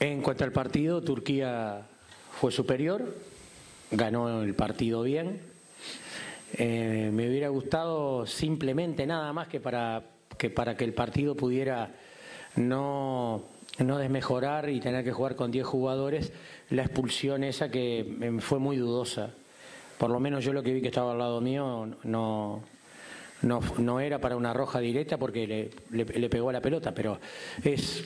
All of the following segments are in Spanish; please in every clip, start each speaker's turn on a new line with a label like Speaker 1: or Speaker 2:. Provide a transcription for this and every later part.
Speaker 1: En cuanto al partido, Turquía fue superior, ganó el partido bien. Eh, me hubiera gustado simplemente nada más que para que, para que el partido pudiera no, no desmejorar y tener que jugar con 10 jugadores, la expulsión esa que em, fue muy dudosa. Por lo menos yo lo que vi que estaba al lado mío no, no, no era para una roja directa porque le, le, pegó a la pelota, pero es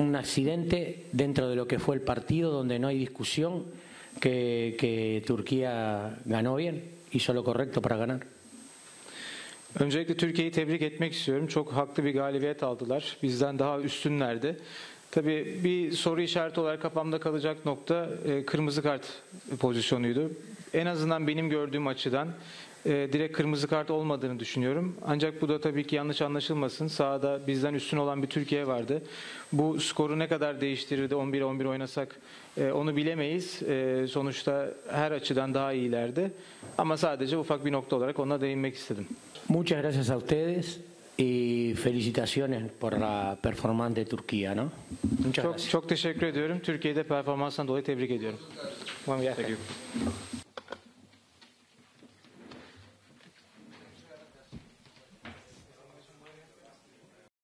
Speaker 1: un accidente dentro de lo que fue el partido donde no hay discusión que, que Turquía ganó bien, hizo lo correcto para ganar.
Speaker 2: Öncelikle Türkiye'yi tebrik etmek istiyorum. Çok haklı bir galibiyet aldılar. Bizden daha üstünlerdi. Tabii bir soru işareti olarak kafamda kalacak nokta e, kırmızı kart pozisyonuydu. En azından benim gördüğüm açıdan e, direkt kırmızı kart olmadığını düşünüyorum. Ancak bu da tabii ki yanlış anlaşılmasın. Sahada bizden üstün olan bir Türkiye vardı. Bu skoru ne kadar değiştirirdi 11-11 oynasak e, onu bilemeyiz. E, sonuçta her açıdan daha iyilerdi. Ama sadece ufak bir nokta olarak ona değinmek istedim.
Speaker 1: Muchas gracias a ustedes y felicitaciones por la performance de Turquía, ¿no? Muchas
Speaker 2: Çok,
Speaker 1: gracias.
Speaker 2: çok teşekkür ediyorum. Türkiye'de performansından dolayı tebrik ediyorum. Buen viaje.